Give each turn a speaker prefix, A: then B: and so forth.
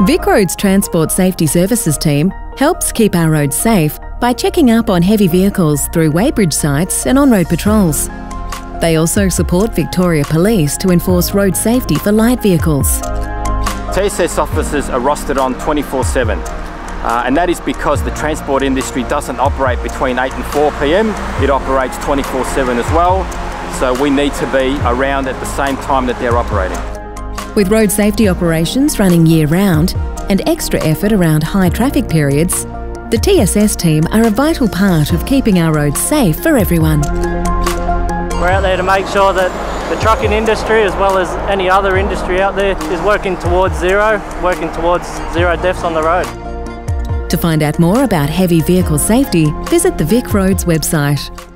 A: VicRoads Transport Safety Services team helps keep our roads safe by checking up on heavy vehicles through weighbridge sites and on-road patrols. They also support Victoria Police to enforce road safety for light vehicles.
B: TSS officers are rostered on 24-7 uh, and that is because the transport industry doesn't operate between 8 and 4 p.m. It operates 24-7 as well, so we need to be around at the same time that they're operating.
A: With road safety operations running year round and extra effort around high traffic periods, the TSS team are a vital part of keeping our roads safe for everyone.
C: We're out there to make sure that the trucking industry, as well as any other industry out there, is working towards zero, working towards zero deaths on the road.
A: To find out more about heavy vehicle safety, visit the VicRoads website.